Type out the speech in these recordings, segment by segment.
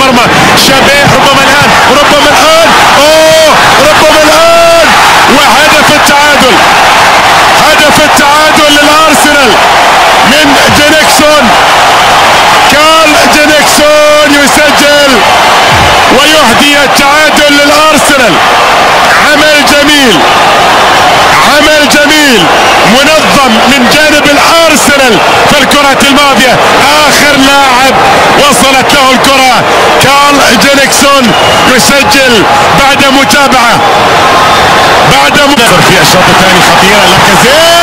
المرمى. شبيه ربما الآن ربما الآن. أوه ربما الآن. وهدف التعادل. هدف التعادل للأرسنال. من جينيكسون. كارل جينيكسون يسجل. ويهدي التعادل للأرسنال. عمل جميل. عمل جميل. منظم من جانب الأرسنال في الكرة الماضية. آخر لاعب وصلت له الكرة. جول يسجل بعد متابعة. بعد مصر في الشوط الثاني خطيره لكازيت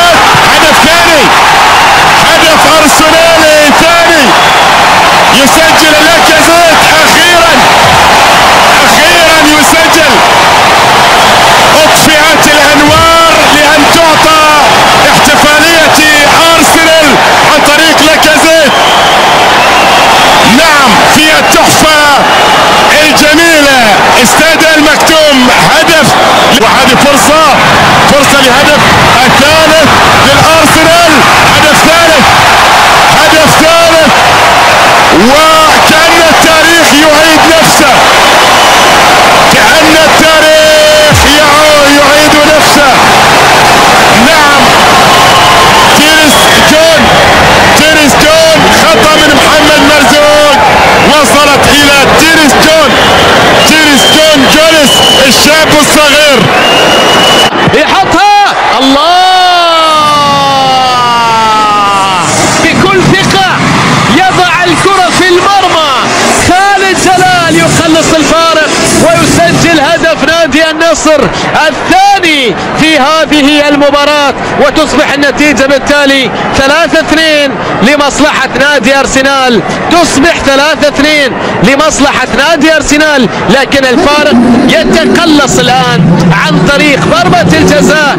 وهذه فرصة فرصة لهدف. نادي النصر الثاني في هذه المباراة وتصبح النتيجة بالتالي 3-2 لمصلحة نادي أرسنال. تصبح 3-2 لمصلحة نادي أرسنال لكن الفارق يتقلص الآن عن طريق ضربة الجزاء.